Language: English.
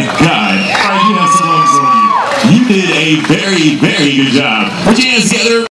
My God. you have some. You did a very, very good job. Put your hands together.